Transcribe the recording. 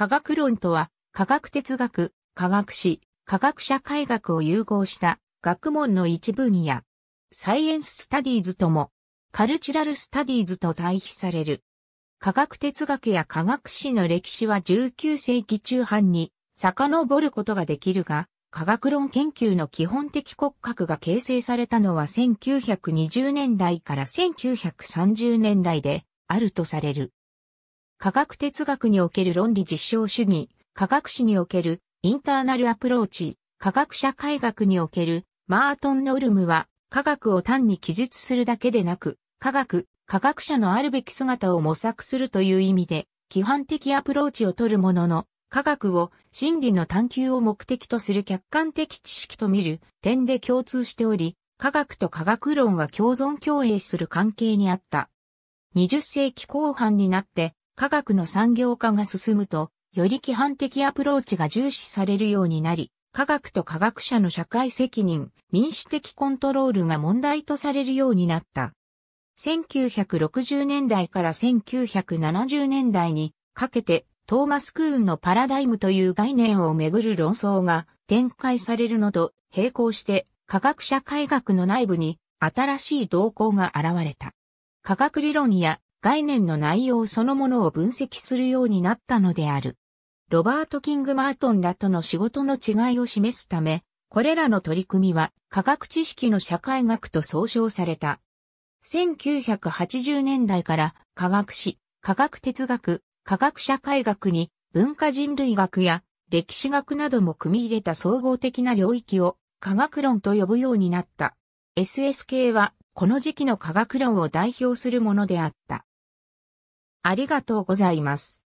科学論とは、科学哲学、科学史、科学社会学を融合した学問の一分野。サイエンススタディーズとも、カルチュラルスタディーズと対比される。科学哲学や科学史の歴史は19世紀中半に遡ることができるが、科学論研究の基本的骨格が形成されたのは1920年代から1930年代であるとされる。科学哲学における論理実証主義、科学史におけるインターナルアプローチ、科学社会学におけるマートン・ノルムは科学を単に記述するだけでなく、科学、科学者のあるべき姿を模索するという意味で、規範的アプローチを取るものの、科学を真理の探求を目的とする客観的知識と見る点で共通しており、科学と科学論は共存共栄する関係にあった。20世紀後半になって科学の産業化が進むと、より規範的アプローチが重視されるようになり、科学と科学者の社会責任、民主的コントロールが問題とされるようになった。1960年代から1970年代にかけてトーマス・クーンのパラダイムという概念をめぐる論争が展開されるのと並行して科学社会学の内部に新しい動向が現れた。科学理論や概念の内容そのものを分析するようになったのである。ロバート・キング・マートンらとの仕事の違いを示すため、これらの取り組みは科学知識の社会学と総称された。1980年代から科学史、科学哲学、科学社会学に文化人類学や歴史学なども組み入れた総合的な領域を科学論と呼ぶようになった。SS 系はこの時期の科学論を代表するものであった。ありがとうございます。